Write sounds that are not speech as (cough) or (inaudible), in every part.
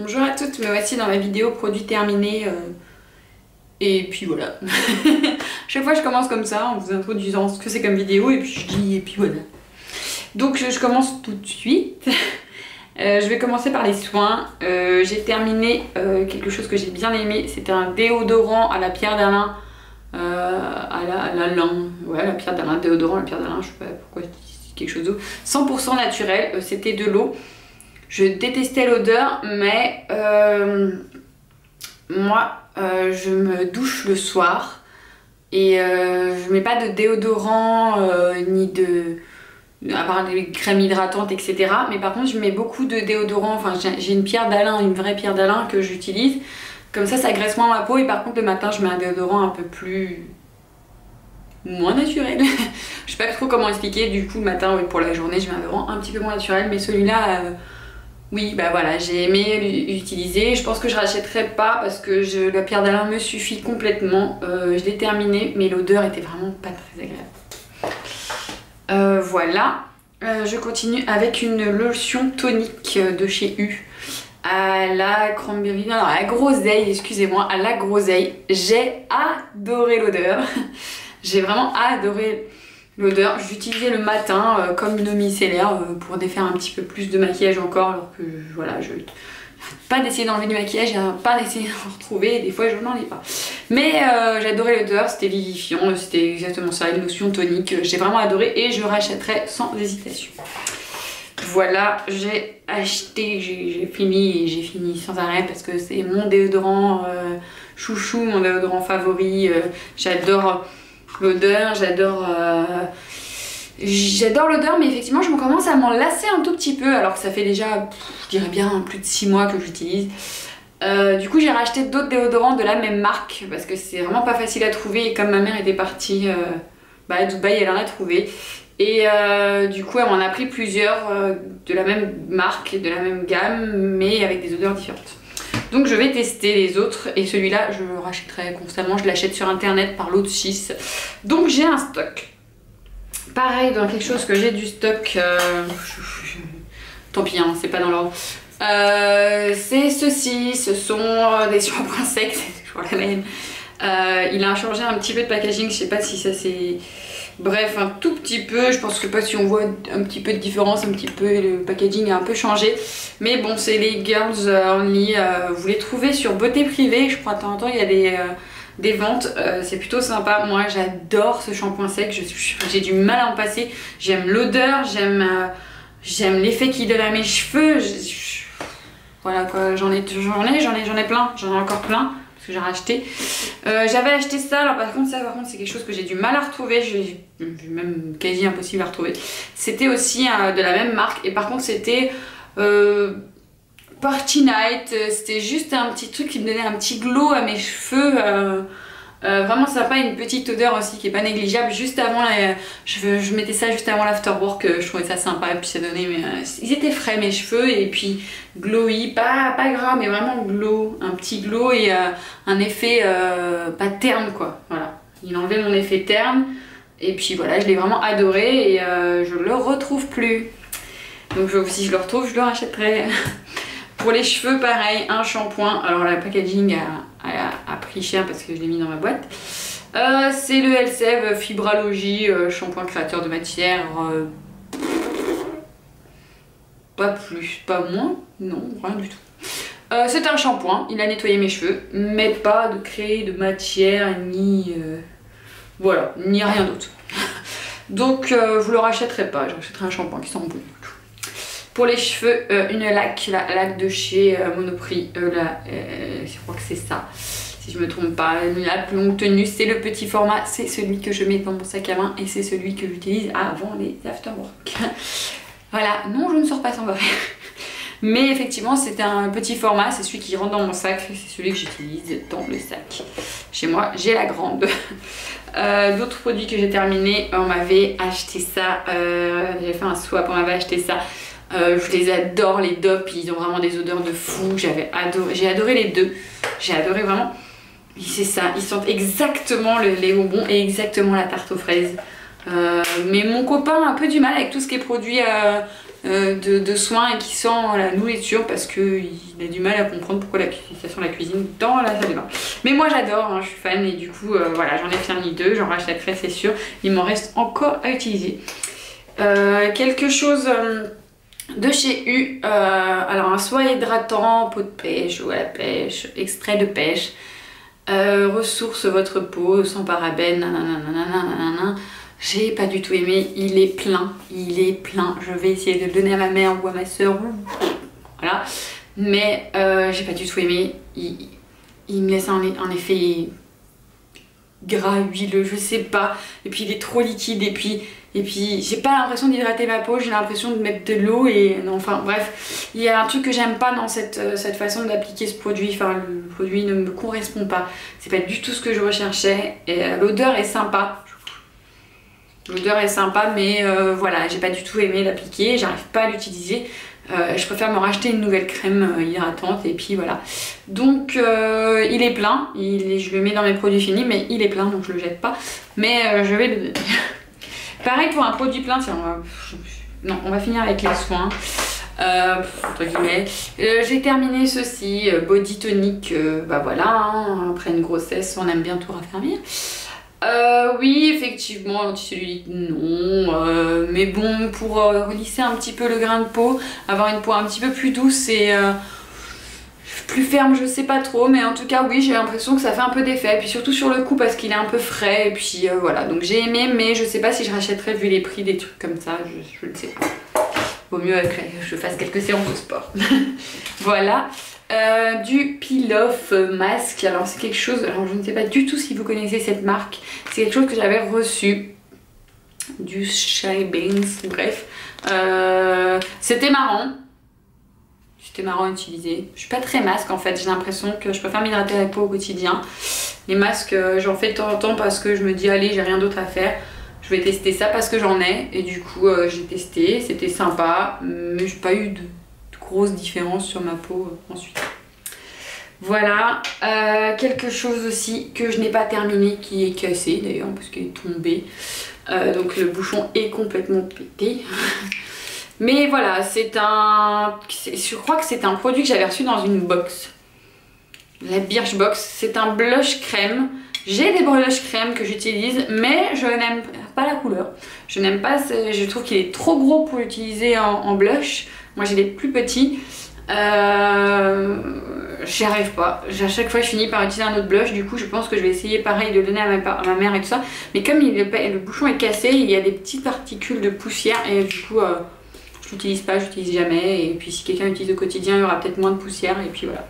Bonjour à toutes, me voici dans ma vidéo produit terminé. euh, Et puis voilà. (laughs) Chaque fois je commence comme ça en vous introduisant ce que c'est comme vidéo et puis je dis et puis voilà. Donc je, commence tout de suite. (laughs) Euh, je vais commencer par les soins. Euh, j'ai terminé quelque chose que j'ai bien aimé. C'était un déodorant à la pierre d'Alain. à la, à la. Ouais, la pierre d'Alain, déodorant la pierre d'Alain. Je sais pas pourquoi je dis quelque chose d'autre. 100% naturel. C'était de l'eau. Je détestais l'odeur, mais euh, moi, euh, je me douche le soir et euh, je mets pas de déodorant euh, ni de. à part des crèmes hydratantes, etc. Mais par contre, je mets beaucoup de déodorant. Enfin, j'ai- une pierre d'Alain, une vraie pierre d'Alain que j'utilise. Comme ça, ça graisse moins ma peau. Et par contre, le matin, je mets un déodorant un peu plus. moins naturel. (laughs) je sais pas trop comment expliquer. Du coup, le matin, oui, pour la journée, je mets un déodorant un petit peu moins naturel. Mais celui-là. Oui, bah voilà, j'ai aimé l'utiliser. Je pense que je rachèterai pas parce que la pierre d'Alain me suffit complètement. Euh, je l'ai terminé, mais l'odeur était vraiment pas très agréable. Euh, voilà. Euh, je continue avec une lotion tonique de chez U à la cranberry, non, à la groseille, excusez-moi, à la groseille. J'ai adoré l'odeur. (laughs) J'ai vraiment adoré l'odeur. J'utilisais le matin euh, comme une micellaire euh, pour défaire un petit peu plus de maquillage encore, alors que voilà, je pas d'essayer d'enlever du maquillage, hein, pas d'essayer d'en retrouver, des fois je n'en ai pas. Mais euh, j'adorais l'odeur, c'était vivifiant, c'était exactement ça, une lotion tonique, j'ai vraiment adoré et je rachèterai sans hésitation. Voilà, j'ai acheté, j'ai fini et j'ai fini sans arrêt parce que c'est mon déodorant chouchou, mon déodorant favori. j'adore l'odeur, j'adore. euh, J'adore l'odeur, mais effectivement, je me commence à m'en lasser un tout petit peu, alors que ça fait déjà, je dirais bien, plus de 6 mois que j'utilise. Euh, du coup, j'ai racheté d'autres déodorants de la même marque parce que c'est vraiment pas facile à trouver. Et comme ma mère était partie euh, bah, à Dubaï, elle en a trouvé. Et du coup, elle m'en a pris plusieurs de la même marque, de la même gamme, mais avec des odeurs différentes. Donc je vais tester les autres et celui-là, je le rachèterai constamment. Je l'achète sur internet par l'autre 6. Donc j'ai un stock. Pareil, dans quelque chose que j'ai du stock. euh, (laughs) Tant pis, hein, c'est pas dans l'ordre. Euh, c'est ceci, ce sont euh, des shampoings secs, c'est toujours la même. Il a changé un petit peu de packaging, je sais pas si ça c'est. Bref, un tout petit peu, je pense que pas si on voit un petit peu de différence, un petit peu, le packaging a un peu changé. Mais bon, c'est les Girls Only, euh, vous les trouvez sur Beauté Privée, je crois de temps en temps il y a des, euh, ventes, euh, c'est plutôt sympa. Moi j'adore ce shampoing sec, j'ai du mal à en passer, j'aime l'odeur, j'aime euh, l'effet qu'il donne à mes cheveux. voilà quoi, j'en ai, j'en ai, j'en ai, ai plein, j'en ai encore plein que j'ai racheté. Euh, J'avais acheté ça, alors par contre ça par contre c'est quelque chose que j'ai du mal à retrouver, j'ai même quasi impossible à retrouver. C'était aussi euh, de la même marque et par contre c'était Party Night, euh, c'était juste un petit truc qui me donnait un petit glow à mes cheveux. Euh, vraiment sympa, une petite odeur aussi qui est pas négligeable. Juste avant, la- je, mettais ça juste avant l'afterwork, euh, je trouvais ça sympa et puis ça donnait. mais, euh, ils étaient frais mes cheveux et puis glowy, pas, pas gras mais vraiment glow, un petit glow et euh, un effet pas terne quoi. Voilà, il enlevait mon effet terne et puis voilà, je l'ai vraiment adoré et je le retrouve plus. Donc si je le retrouve, je le rachèterai. (laughs) Pour les cheveux, pareil, un shampoing. Alors la packaging a, cher parce que je l'ai mis dans ma boîte. Euh, c'est le Elsev Fibralogie euh, shampoing créateur de matière. euh, pas plus, pas moins, non, rien du tout. Euh, c'est un shampoing, il a nettoyé mes cheveux, mais pas de créer de matière ni voilà, ni rien d'autre. (laughs) Donc vous le rachèterez pas, je rachèterai un shampoing qui sent bon. Pour les cheveux, une laque, la laque de chez Monoprix, la, je crois que c'est ça, je me trompe pas, la plus longue tenue, c'est le petit format, c'est celui que je mets dans mon sac à main et c'est celui que j'utilise avant les afterwork. (laughs) voilà, non je ne sors pas sans barrer. (laughs) Mais effectivement c'est un petit format, c'est celui qui rentre dans mon sac, c'est celui que j'utilise dans le sac. Chez moi j'ai la grande. (laughs) Euh, D'autres produits que j'ai terminés, on m'avait acheté ça, euh, j'ai fait un swap, on m'avait acheté ça. Euh, je les adore les DOP, ils ont vraiment des odeurs de fou. J'avais adoré, j'ai adoré les deux. J'ai adoré vraiment. C'est ça, ils sentent exactement le- les bonbons et exactement la tarte aux fraises. Euh, mais mon copain a un peu du mal avec tout ce qui est produit euh, euh, de, soins et qui sent la nourriture parce qu'il a du mal à comprendre pourquoi la, ça sent la cuisine dans la salle de bain. Mais moi j'adore, hein, je suis fan et du coup voilà j'en ai fini deux, j'en rachèterai c'est sûr, il m'en reste encore à utiliser. Quelque chose de chez U, alors un soin hydratant, peau de pêche ou à la pêche, extrait de pêche, ressource votre peau sans parabènes, j'ai pas du tout aimé, il est plein, il est plein. Je vais essayer de le donner à ma mère ou à ma soeur. Voilà. Mais euh, j'ai pas du tout aimé. Il, me laisse un, effet gras, huileux, je sais pas. Et puis il est trop liquide et puis et puis j'ai pas l'impression d'hydrater ma peau, j'ai l'impression de mettre de l'eau et enfin bref, il y a un truc que j'aime pas dans cette, euh, cette façon d'appliquer ce produit, enfin le produit ne me correspond pas, c'est pas du tout ce que je recherchais et euh, l'odeur est sympa, L'odeur est sympa, mais euh, voilà, j'ai pas du tout aimé l'appliquer, j'arrive pas à l'utiliser. Je préfère me racheter une nouvelle crème hydratante et puis voilà. Donc il est plein, il je le mets dans mes produits finis, mais il est plein donc je le jette pas. Mais je vais le donner. (laughs) Pareil pour un produit plein, tiens, on va... Non, on va finir avec les soins. entre guillemets. j'ai terminé ceci, body tonic, bah voilà, hein, après une grossesse, on aime bien tout raffermir. Euh, oui, effectivement, l'anticellulite, non. Euh, mais bon, pour euh, lisser un petit peu le grain de peau, avoir une peau un petit peu plus douce et euh, plus ferme, je sais pas trop. Mais en tout cas, oui, j'ai l'impression que ça fait un peu d'effet. Et puis surtout sur le cou parce qu'il est un peu frais. Et puis voilà, donc j'ai aimé, mais je sais pas si je rachèterais vu les prix des trucs comme ça. Je, ne sais pas. Vaut mieux que je fasse quelques séances de sport. (laughs) voilà. Euh, du peel-off masque. Alors c'est quelque chose, alors je ne sais pas du tout si vous connaissez cette marque. C'est quelque chose que j'avais reçu. Du Shy Beans, bref. Euh, c'était marrant. Marrant à utiliser. Je suis pas très masque en fait, j'ai l'impression que je préfère m'hydrater la peau au quotidien. Les masques, euh, j'en fais de temps en temps parce que je me dis allez, j'ai rien d'autre à faire. Je vais tester ça parce que j'en ai. Et du coup, j'ai testé, c'était sympa. Mais j'ai pas eu de grosse différence sur ma peau euh, ensuite. Voilà, euh, quelque chose aussi que je n'ai pas terminé qui est cassé d'ailleurs parce qu'il est tombé. Euh, donc le bouchon est complètement pété. (laughs) Mais voilà, c'est un... Je crois que c'est un produit que j'avais reçu dans une box. La Birchbox, c'est un blush crème. J'ai des blush crème que j'utilise, mais je n'aime pas la couleur. Je n'aime pas, je trouve qu'il est trop gros pour l'utiliser en blush. Moi j'ai des plus petits. Euh, J'y arrive pas. À chaque fois je finis par utiliser un autre blush. Du coup je pense que je vais essayer pareil de donner à ma, mère et tout ça. Mais comme le bouchon est cassé, il y a des petites particules de poussière et du coup euh, je l'utilise pas, je l'utilise jamais. Et puis si quelqu'un l'utilise au quotidien, il y aura peut-être moins de poussière et puis voilà.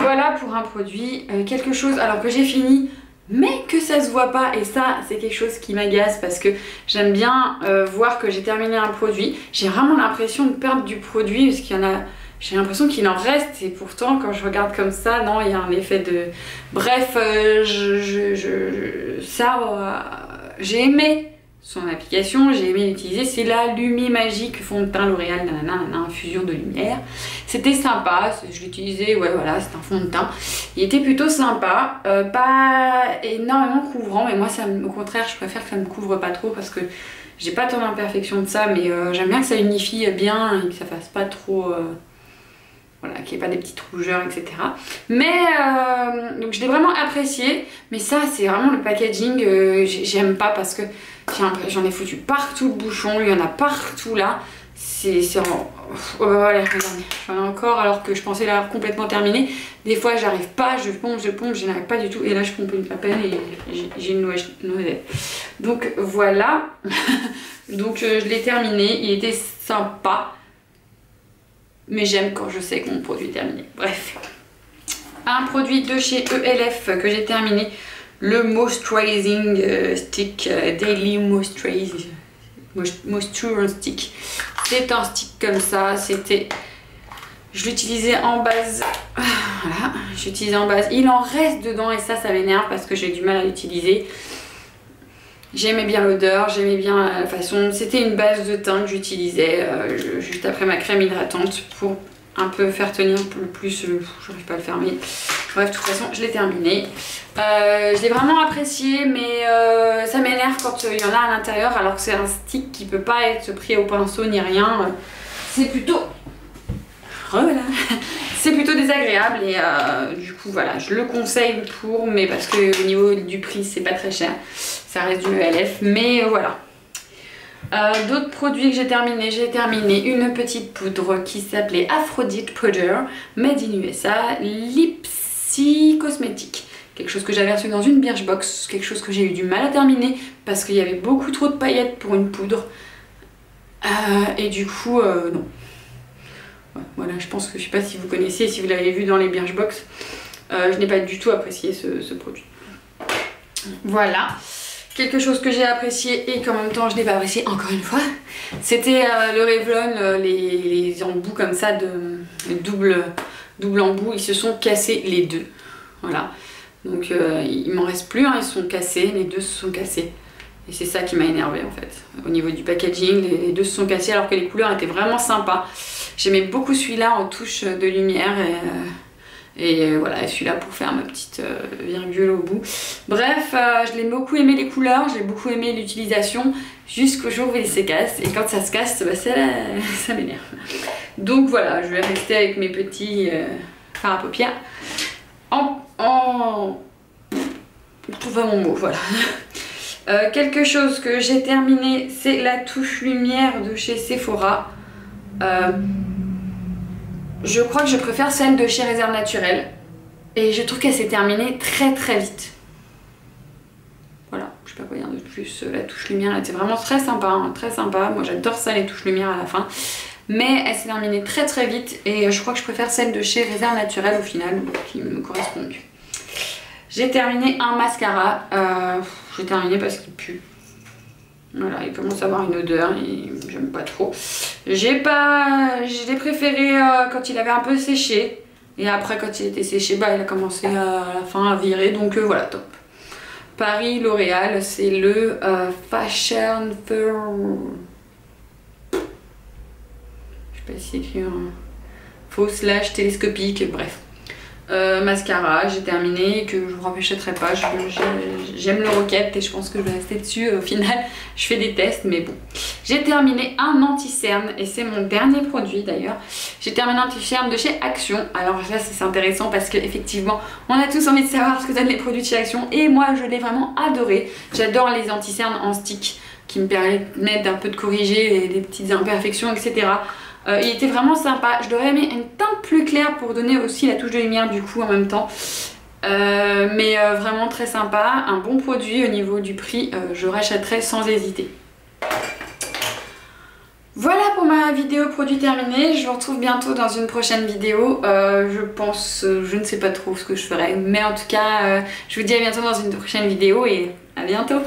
Voilà pour un produit. Euh, quelque chose alors que j'ai fini mais que ça se voit pas et ça c'est quelque chose qui m'agace parce que j'aime bien euh, voir que j'ai terminé un produit j'ai vraiment l'impression de perdre du produit parce qu'il y en a j'ai l'impression qu'il en reste et pourtant quand je regarde comme ça non il y a un effet de bref euh, je, je, ça j'ai aimé son application, j'ai aimé l'utiliser, c'est la Lumi Magique fond de teint L'Oréal, nanana, infusion de lumière. C'était sympa, je l'utilisais, ouais voilà, c'est un fond de teint. Il était plutôt sympa, euh, pas énormément couvrant, mais moi ça, au contraire, je préfère que ça me couvre pas trop parce que j'ai pas tant d'imperfections de ça, mais euh, j'aime bien que ça unifie bien et que ça fasse pas trop... Euh, voilà, qu'il n'y ait pas des petites rougeurs, etc. Mais, donc je l'ai vraiment apprécié, mais ça c'est vraiment le packaging, j'aime pas parce que J'en ai foutu partout le bouchon, il y en a partout là. C'est en... Oh bah voilà, regardez, ai encore alors que je pensais l'avoir complètement terminé. Des fois j'arrive pas, je pompe, je pompe, je n'arrive pas du tout. Et là je pompe une peine et j'ai une noisette. Donc voilà, (laughs) donc euh, je l'ai terminé, il était sympa. Mais j'aime quand je sais que mon produit est terminé. Bref. Un produit de chez ELF que j'ai terminé le Moisturizing euh, Stick, euh, Daily Moisturize, Moisture Stick. C'est un stick comme ça, c'était... Je l'utilisais en base, ah, voilà, j'utilisais en base. Il en reste dedans et ça, ça m'énerve parce que j'ai du mal à l'utiliser. J'aimais bien l'odeur, j'aimais bien la façon. C'était une base de teint que j'utilisais euh, juste après ma crème hydratante pour un peu faire tenir le plus, j'arrive pas à le fermer. Bref, de toute façon, je l'ai terminé. Euh, je l'ai vraiment apprécié, mais euh, ça m'énerve quand il y en a à l'intérieur, alors que c'est un stick qui peut pas être pris au pinceau ni rien. C'est plutôt... Voilà (laughs) C'est plutôt désagréable et du coup, voilà, je le conseille pour, mais parce que au niveau du prix, c'est pas très cher. Ça reste du ELF, mais voilà. Euh, d'autres produits que j'ai terminé, j'ai terminé une petite poudre qui s'appelait Aphrodite Powder, made in USA, Cosmétique. Quelque chose que j'avais reçu dans une Birchbox, quelque chose que j'ai eu du mal à terminer parce qu'il y avait beaucoup trop de paillettes pour une poudre. Euh, et du coup, euh, non. Voilà, je pense que je sais pas si vous connaissez, si vous l'avez vu dans les Birchbox. je n'ai pas du tout apprécié ce, ce produit. Voilà quelque chose que j'ai apprécié et qu'en même temps je n'ai pas apprécié encore une fois, c'était euh, le Revlon, les, embouts comme ça de double, double embout, ils se sont cassés les deux. Voilà. Donc euh, il m'en reste plus, hein, ils sont cassés, les deux se sont cassés. Et c'est ça qui m'a énervé en fait. Au niveau du packaging, les, deux se sont cassés alors que les couleurs étaient vraiment sympas. J'aimais beaucoup celui-là en touche de lumière et, euh, euh, voilà, je suis là pour faire ma petite virgule au bout. Bref, je l'ai beaucoup aimé les couleurs, j'ai beaucoup aimé l'utilisation jusqu'au jour où il se casse. Et quand ça se casse, bah, ça, ça m'énerve. Donc voilà, je vais rester avec mes petits fards à paupières. En... en... Trouve pas mon mot, voilà. (laughs) quelque chose que j'ai terminé, c'est la touche lumière de chez Sephora. Je crois que je préfère celle de chez Réserve Naturelle. Et je trouve qu'elle s'est terminée très très vite. Sais pas quoi dire de plus. La touche lumière, elle était vraiment très sympa, hein, très sympa. Moi j'adore ça, les touches lumière à la fin. Mais elle s'est terminée très très vite et je crois que je préfère celle de chez Réserve Naturelle au final, qui me correspond mieux. J'ai terminé un mascara. Euh, j'ai terminé parce qu'il pue. Voilà, il commence à avoir une odeur j'aime pas trop. J'ai pas... Je l'ai préféré euh, quand il avait un peu séché. Et après, quand il était séché, bah, il a commencé à, la fin à virer. Donc euh, voilà, top. Paris L'Oréal, c'est le euh, Fashion Fur... Je sais pas si c'est écrit un... Faux slash télescopique, bref. Euh, mascara, j'ai terminé, que je vous rachèterai pas. J'aime le Rocket et je pense que je vais rester dessus. Au final, (laughs) je fais des tests, mais bon. J'ai terminé un anti-cerne et c'est mon dernier produit d'ailleurs. J'ai terminé un anti-cerne de chez Action. Alors là, c'est intéressant parce qu'effectivement, on a tous envie de savoir ce que donnent les produits de chez Action et moi, je l'ai vraiment adoré. J'adore les anti-cernes en stick qui me permettent un peu de corriger les petites imperfections, etc. Euh, il était vraiment sympa. Je devrais aimé une teinte plus claire pour donner aussi la touche de lumière du coup en même temps. Euh, mais euh, vraiment très sympa, un bon produit au niveau du prix, je rachèterai sans hésiter. Voilà pour ma vidéo produit terminée, je vous retrouve bientôt dans une prochaine vidéo, je pense, je ne sais pas trop ce que je ferai, mais en tout cas, je vous dis à bientôt dans une prochaine vidéo et à bientôt